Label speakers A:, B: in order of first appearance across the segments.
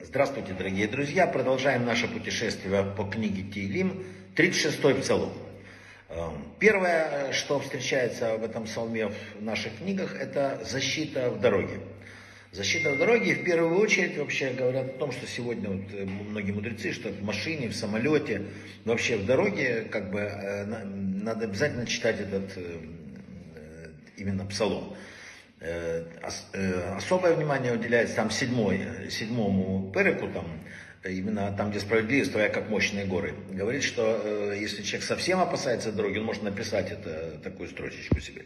A: Здравствуйте, дорогие друзья! Продолжаем наше путешествие по книге Тилим, 36-й псалом. Первое, что встречается в этом псалме в наших книгах, это защита в дороге. Защита в дороге, в первую очередь, вообще говорят о том, что сегодня вот э, многие мудрецы, что в машине, в самолете, вообще в дороге, как бы э, надо обязательно читать этот э, именно псалом. Особое внимание уделяется там седьмой, седьмому переку, там, именно там, где справедливость твоя, как мощные горы. Говорит, что если человек совсем опасается дороги, он может написать это, такую строчечку себе.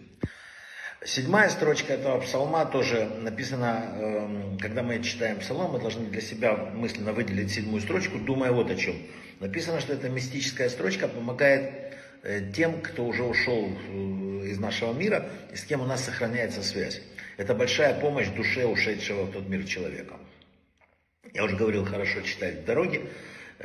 A: Седьмая строчка этого псалма тоже написана, эм, когда мы читаем псалом, мы должны для себя мысленно выделить седьмую строчку, думая вот о чем. Написано, что эта мистическая строчка помогает э, тем, кто уже ушел э, из нашего мира и с кем у нас сохраняется связь. Это большая помощь душе ушедшего в тот мир человека. Я уже говорил, хорошо читать в дороге,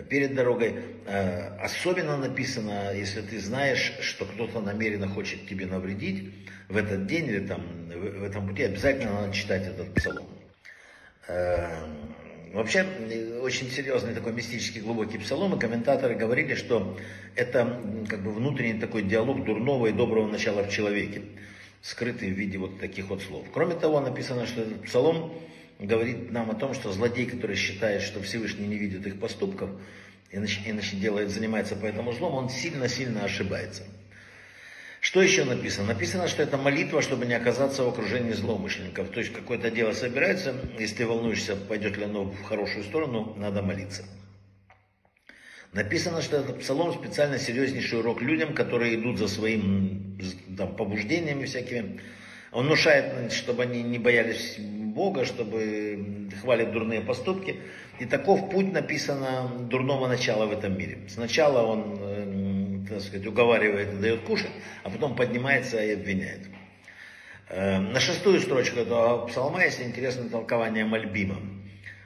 A: перед дорогой. Э, особенно написано, если ты знаешь, что кто-то намеренно хочет тебе навредить в этот день или там, в этом пути, обязательно надо читать этот псалом. Э, вообще, очень серьезный такой мистический глубокий псалом, и комментаторы говорили, что это как бы внутренний такой диалог дурного и доброго начала в человеке, скрытый в виде вот таких вот слов. Кроме того, написано, что этот псалом говорит нам о том, что злодей, который считает, что Всевышний не видит их поступков, иначе, иначе делает, занимается по этому злом, он сильно-сильно ошибается. Что еще написано? Написано, что это молитва, чтобы не оказаться в окружении злоумышленников. То есть какое-то дело собирается, если ты волнуешься, пойдет ли оно в хорошую сторону, надо молиться. Написано, что это псалом специально серьезнейший урок людям, которые идут за своим там, побуждениями всякими. Он внушает, чтобы они не боялись Бога, чтобы хвалить дурные поступки. И таков путь написано дурного начала в этом мире. Сначала он, э, так сказать, уговаривает и дает кушать, а потом поднимается и обвиняет. Э, на шестую строчку этого псалма есть интересное толкование Мальбима.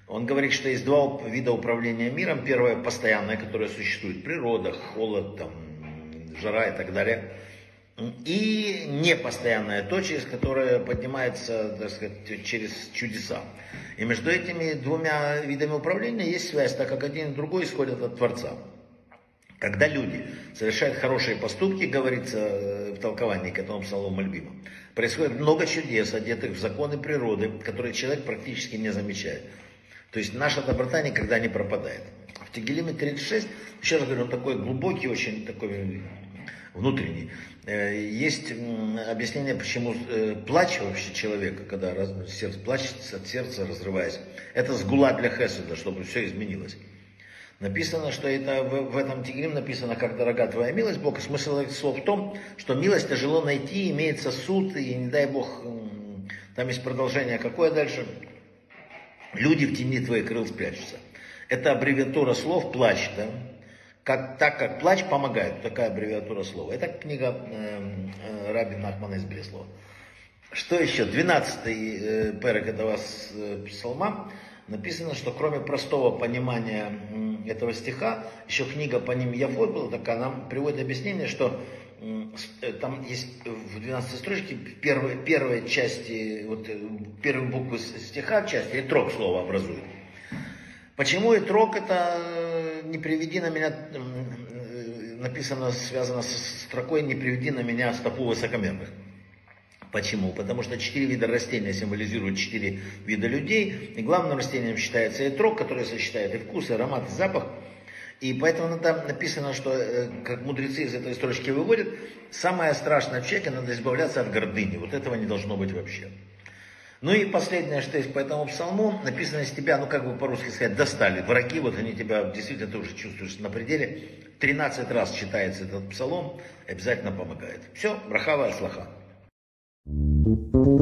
A: Он говорит, что есть два вида управления миром. Первое постоянное, которое существует. Природа, холод, там, жара и так далее и непостоянная то, через которое поднимается, так сказать, через чудеса. И между этими двумя видами управления есть связь, так как один и другой исходят от Творца. Когда люди совершают хорошие поступки, говорится э, в толковании к этому псалому Альбима, происходит много чудес, одетых в законы природы, которые человек практически не замечает. То есть наша доброта никогда не пропадает. В Тегелиме 36, еще раз говорю, он такой глубокий, очень такой внутренний. Э, есть объяснение, почему э, плач вообще человека, когда сердце плачет от сердца, разрываясь, это сгула для хесуда, чтобы все изменилось. Написано, что это в, в этом тигрим написано, как дорога твоя милость, Бог. Смысл этих слов в том, что милость тяжело найти, имеется суд, и не дай Бог, там есть продолжение, какое дальше? Люди в тени твоих крыл спрячутся. Это аббревиатура слов плач, да? Как, так как плач помогает, такая аббревиатура слова. Это книга э, э, Раби Нахмана из Бреслова. Что еще? Двенадцатый э, перек этого э, псалма написано, что кроме простого понимания э, этого стиха, еще книга по ним Яфот была такая, нам приводит объяснение, что э, там есть в 12 строчке первой, первой части, вот э, первой буквы стиха в части, трог слова образует. Почему и трог это э, не приведи на меня, э, написано, связано с строкой не приведи на меня стопу высокомерных. Почему? Потому что четыре вида растения символизируют четыре вида людей. И главным растением считается и трог, который сочетает и вкус, и аромат, и запах. И поэтому там написано, что, э, как мудрецы из этой строчки выводят, самое страшное в человеке, надо избавляться от гордыни. Вот этого не должно быть вообще. Ну и последнее, что есть по этому псалму, написано из тебя, ну как бы по-русски сказать, достали. Враги, вот они тебя действительно ты уже чувствуешь на пределе. 13 раз читается этот псалом, обязательно помогает. Все, брахава слаха. thank you